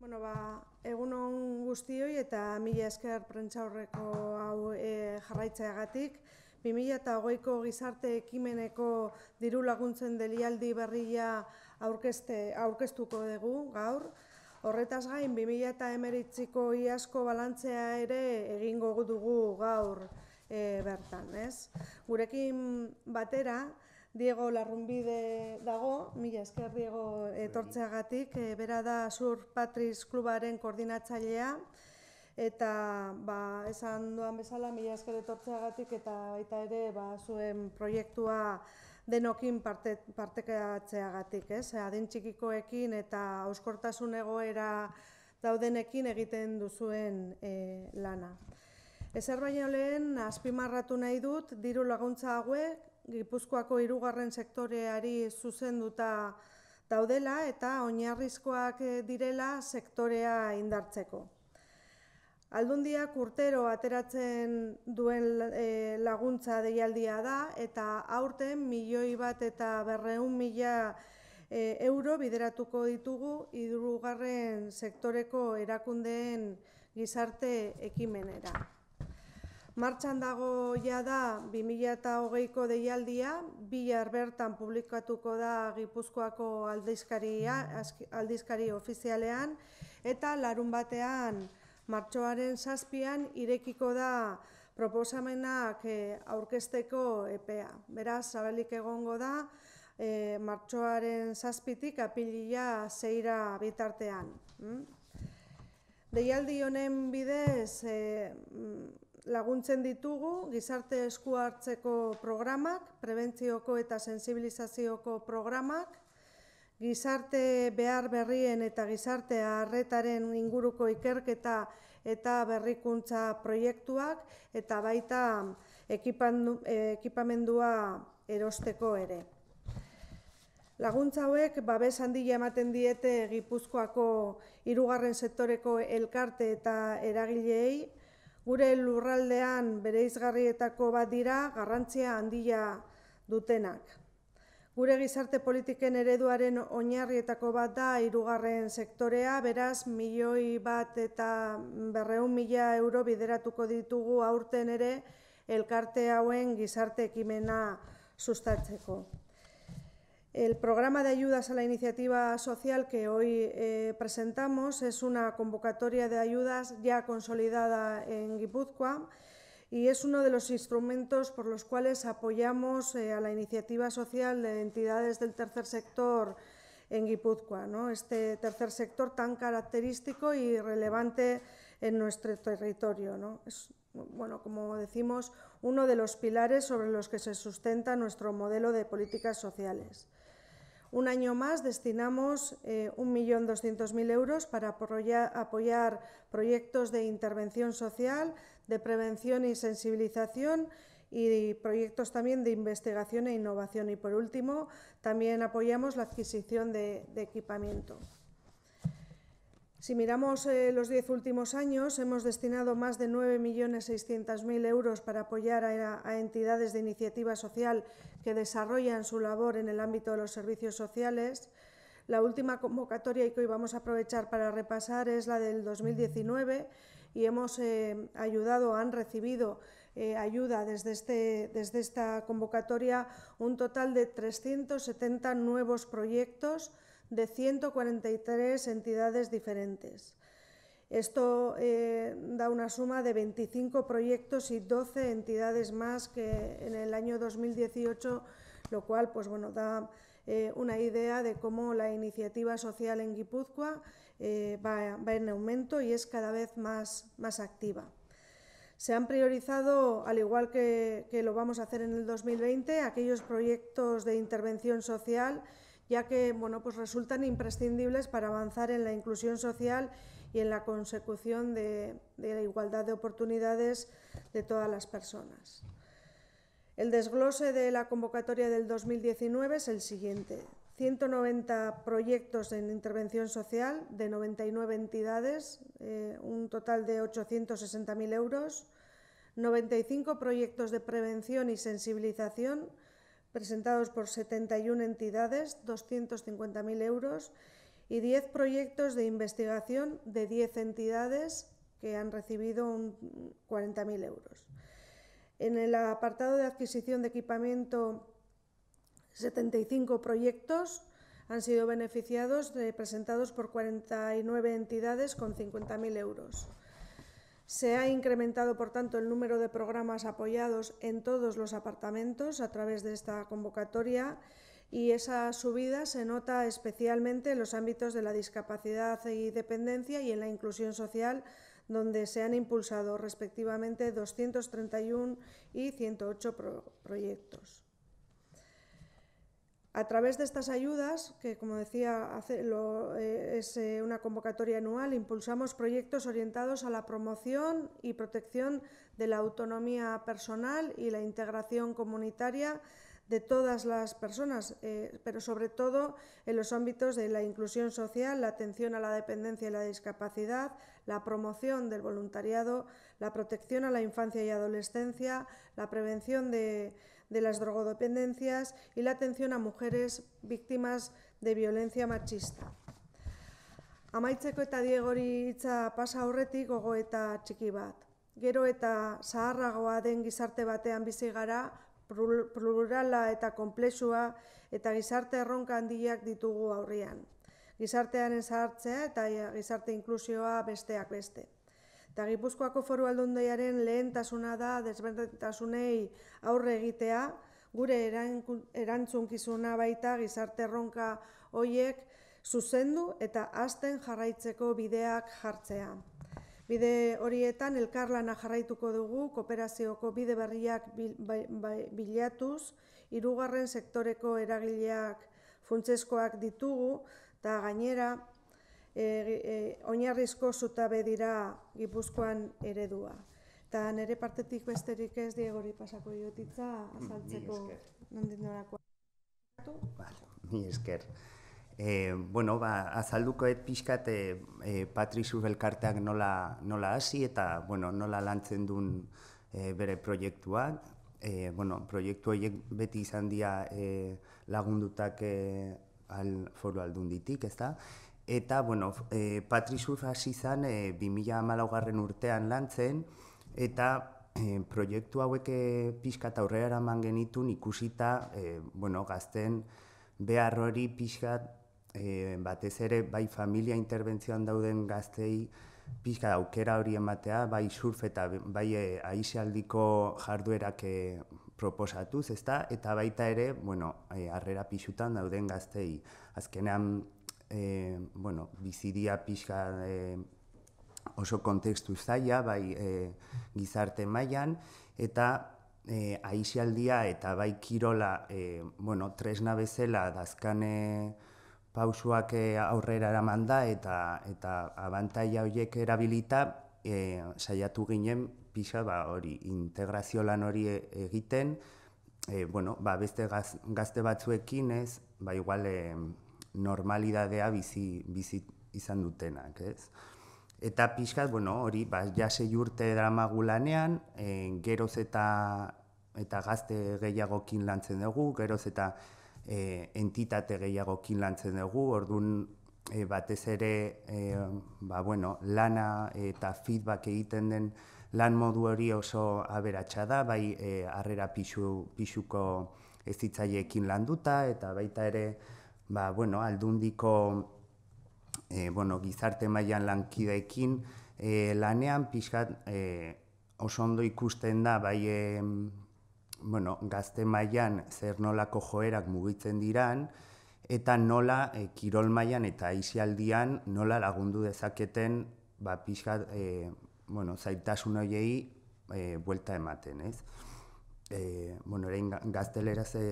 Bueno, ba, egun on guztioi eta mila esker prentza horreko hau e, jarraitzeagatik. 2008ko gizarte ekimeneko diru laguntzen delialdi berria aurkezte, aurkeztuko dugu gaur. Horretaz gain, 2008ko iasko balantzea ere egingo dugu gaur e, bertan. Ez? Gurekin batera, Diego Larrumbide dago, mila esker Diego etortzeagatik, e, bera da Sur Patriz Klubaren koordinatzailea, eta ba, esan duan bezala, mila esker etortzeagatik, eta baita ere ba, zuen proiektua denokin parte, partekatzeagatik, ez? Adin txikikoekin eta auskortasun egoera daudenekin egiten duzuen e, lana. Ezer baino lehen, azpimarratu nahi dut, diru laguntza hauek, Gipuzkoako hirugarren sektoreari zuzenduta daudela eta oinarrizkoak eh, direla sektorea indartzeko. Aldundiak urtero ateratzen duen eh, laguntza deialdia da eta aurten milioi bat eta berreun mila eh, euro bideratuko ditugu hirugarren sektoreko erakundeen gizarte ekimenera. Martxan dago ja da 2008ko deialdia, bihar bertan publikatuko da Gipuzkoako aldizkaria, aldizkari ofizialean, eta larun batean martxoaren zazpian irekiko da proposamenak eh, aurkesteko epea. Beraz, zabalik egongo da, e, martxoaren zazpitik apilila zeira bitartean. Mm? Deialdi honen bidez, e, laguntzen ditugu gizarte esku hartzeko programak, prebentzioko eta sensibilizazioko programak, gizarte behar berrien eta gizarte harretaren inguruko ikerketa eta berrikuntza proiektuak eta baita ekipamendua erosteko ere. Laguntza hauek babes handia ematen diete Gipuzkoako hirugarren sektoreko elkarte eta eragileei gure lurraldean bere izgarrietako bat dira garrantzia handia dutenak. Gure gizarte politiken ereduaren oinarrietako bat da hirugarren sektorea, beraz milioi bat eta berreun mila euro bideratuko ditugu aurten ere elkarte hauen gizarte ekimena sustatzeko. El programa de ayudas a la iniciativa social que hoy eh, presentamos es una convocatoria de ayudas ya consolidada en Guipúzcoa y es uno de los instrumentos por los cuales apoyamos eh, a la iniciativa social de entidades del tercer sector en Guipúzcoa, ¿no? este tercer sector tan característico y relevante en nuestro territorio. ¿no? Es, bueno, como decimos, uno de los pilares sobre los que se sustenta nuestro modelo de políticas sociales. Un año más destinamos eh, 1.200.000 euros para apoyar proyectos de intervención social, de prevención y sensibilización y proyectos también de investigación e innovación. Y por último, también apoyamos la adquisición de, de equipamiento. Si miramos eh, los diez últimos años, hemos destinado más de 9.600.000 euros para apoyar a, entidades de iniciativa social que desarrollan su labor en el ámbito de los servicios sociales. La última convocatoria y que hoy vamos a aprovechar para repasar es la del 2019 y hemos eh, ayudado, han recibido eh, ayuda desde, este, desde esta convocatoria un total de 370 nuevos proyectos de 143 entidades diferentes. Esto eh, da una suma de 25 proyectos y 12 entidades más que en el año 2018, lo cual pues, bueno, da eh, una idea de cómo la iniciativa social en Guipúzcoa eh, va, en aumento y es cada vez más, más activa. Se han priorizado, al igual que, que lo vamos a hacer en el 2020, aquellos proyectos de intervención social ya que bueno, pues resultan imprescindibles para avanzar en la inclusión social y en la consecución de, la igualdad de oportunidades de todas las personas. El desglose de la convocatoria del 2019 es el siguiente. 190 proyectos en intervención social de 99 entidades, eh, un total de 860.000 euros. 95 proyectos de prevención y sensibilización, presentados por 71 entidades, 250.000 euros, y 10 proyectos de investigación de 10 entidades que han recibido 40.000 euros. En el apartado de adquisición de equipamiento, 75 proyectos han sido beneficiados, presentados por 49 entidades con 50.000 euros. Se ha incrementado, por tanto, el número de programas apoyados en todos los apartamentos a través de esta convocatoria y esa subida se nota especialmente en los ámbitos de la discapacidad y dependencia y en la inclusión social, donde se han impulsado respectivamente 231 y 108 proyectos. A través de estas ayudas, que como decía eh, es eh, una convocatoria anual, impulsamos proyectos orientados a la promoción y protección de la autonomía personal y la integración comunitaria de todas las personas, eh, pero sobre todo en los ámbitos de la inclusión social, la atención a la dependencia y la discapacidad, la promoción del voluntariado, la protección a la infancia y adolescencia, la prevención de, de las drogodependencias y la atención a mujeres víctimas de violencia machista. Amaitzeko eta diegori hitza pasa horretik gogo eta txiki bat. Gero eta zaharragoa den gizarte batean bizi gara, plurala eta konplexua eta gizarte erronka handiak ditugu aurrian. Gizartearen zahartzea eta gizarte inklusioa besteak beste. Eta Gipuzkoako foru aldundiaren lehentasuna da desberdintasunei aurre egitea, gure erantzunkizuna baita gizarte erronka hoiek zuzendu eta hasten jarraitzeko bideak jartzea. Bide horietan elkarlana jarraituko dugu kooperazioko bide berriak bai, bai, bilatuz, hirugarren sektoreko eragileak funtseskoak ditugu eta gainera e, e, oinarrizko zutabe dira Gipuzkoan eredua. Eta nire partetik besterik ez diegori pasako diotitza azaltzeko nondik norakoa. Ni esker. E, bueno, ba, azalduko et pixkat e, e, Patrizu elkarteak nola, nola hasi eta bueno, nola lantzen duen e, bere proiektuak. E, bueno, proiektu horiek beti izan dira e, lagundutak e, al foru aldunditik, ez da? Eta, bueno, e, Patrizu hasi zen e, 2008 urtean lantzen, eta e, proiektu hauek e, pixka eta aurrera eraman genitun ikusita, e, bueno, gazten behar hori pixka e, batez ere bai familia interbentzioan dauden gaztei pixka aukera hori ematea, bai surf eta bai e, aizealdiko jarduerak e, proposatuz, ezta? Eta baita ere, bueno, e, arrera pixutan dauden gaztei. Azkenean, e, bueno, bizidia pixka e, oso kontekstu zaila, bai e, gizarte mailan eta e, aizialdia eta bai kirola, e, bueno, tresna bezala dazkane pausuak aurrera eraman da eta, eta abantaia horiek erabilita e, saiatu ginen pixa ba, hori integrazio lan hori egiten, e, bueno, ba, beste gaz, gazte batzuekin ez, ba, igual e, normalidadea bizi, bizi izan dutenak, ez? Eta pixkat, bueno, hori, ba, jase jurte dramagu lanean, e, geroz eta, eta gazte gehiagokin lantzen dugu, geroz eta e, entitate gehiagokin lantzen dugu, orduan e, batez ere e, ba, bueno, lana eta feedback egiten den lan modu hori oso aberatsa da, bai e, harrera pixu, pixuko ez landuta, eta baita ere, ba, bueno, aldundiko e, bueno, gizarte mailan lankideekin e, lanean pixkat e, oso ondo ikusten da bai e, bueno, gazte mailan zer nolako joerak mugitzen diran eta nola e, kirol mailan eta aisialdian nola lagundu dezaketen ba, pixkat e, bueno, zaitasun horiei e, buelta ematen, ez? E, bueno, erain gazteleraz e,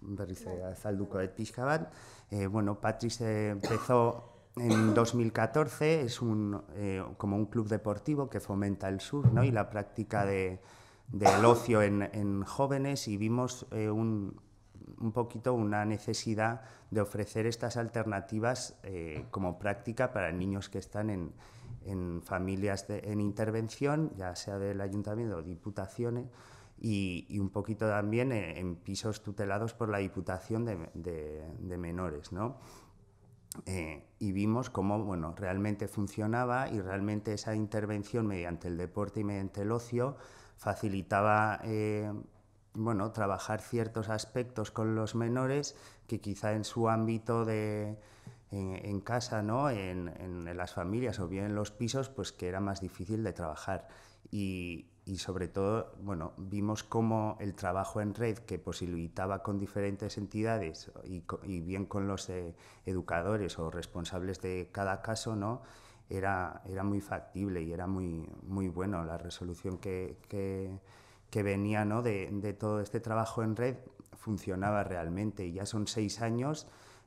berriz azalduko et pixka bat. Eh, bueno, Patrice empezó en 2014, es un, eh, como un club deportivo que fomenta el sur ¿no? y la práctica de, del ocio en, en, jóvenes y vimos eh, un, un, poquito una necesidad de ofrecer estas alternativas eh, como práctica para niños que están en, en familias de, en intervención, ya sea del ayuntamiento o diputaciones, y, un poquito también en, pisos tutelados por la Diputación de, Menores. ¿no? eh, y vimos cómo bueno, realmente funcionaba y realmente esa intervención mediante el deporte y mediante el ocio facilitaba eh, bueno, trabajar ciertos aspectos con los menores que quizá en su ámbito de, en, casa, ¿no? En, en, las familias o bien en los pisos, pues que era más difícil de trabajar. Y, y sobre todo, bueno, vimos cómo el trabajo en red que posibilitaba con diferentes entidades y, y bien con los eh, educadores o responsables de cada caso, ¿no? Era, era muy factible y era muy, muy bueno la resolución que, que, que venía ¿no? de, de todo este trabajo en red funcionaba realmente y ya son seis años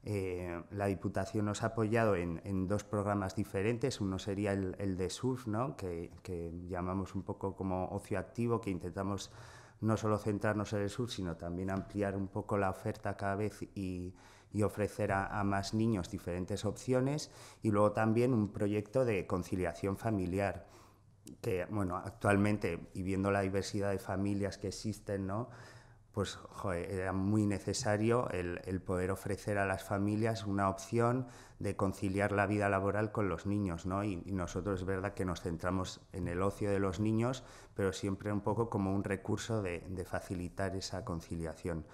eh, la Diputación nos ha apoyado en, en, dos programas diferentes. Uno sería el, el de surf, ¿no? que, que, llamamos un poco como ocio activo, que intentamos no solo centrarnos en el surf, sino también ampliar un poco la oferta cada vez y, y ofrecer a, a, más niños diferentes opciones. Y luego también un proyecto de conciliación familiar, que bueno, actualmente, y viendo la diversidad de familias que existen, ¿no? Pues era muy necesario el, poder ofrecer a las familias una opción de conciliar la vida laboral con los niños, ¿no? Y, nosotros es verdad que nos centramos en el ocio de los niños, pero siempre un poco como un recurso de, facilitar esa conciliación.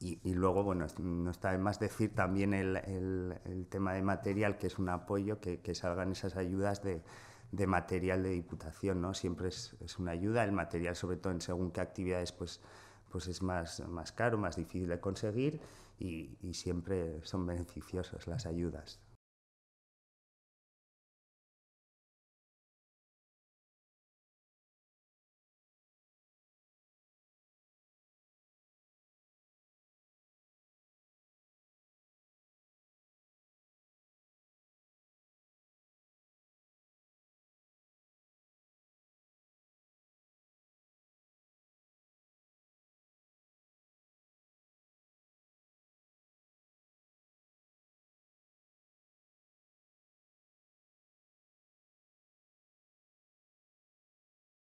Y, luego, bueno, no está de más decir también el, tema de material, que es un apoyo, que salgan esas ayudas de, de material de diputación, ¿no? Siempre es, es, una ayuda, el material sobre todo en según qué actividades pues, pues es más, más caro, más difícil de conseguir y, y siempre son beneficiosas las ayudas.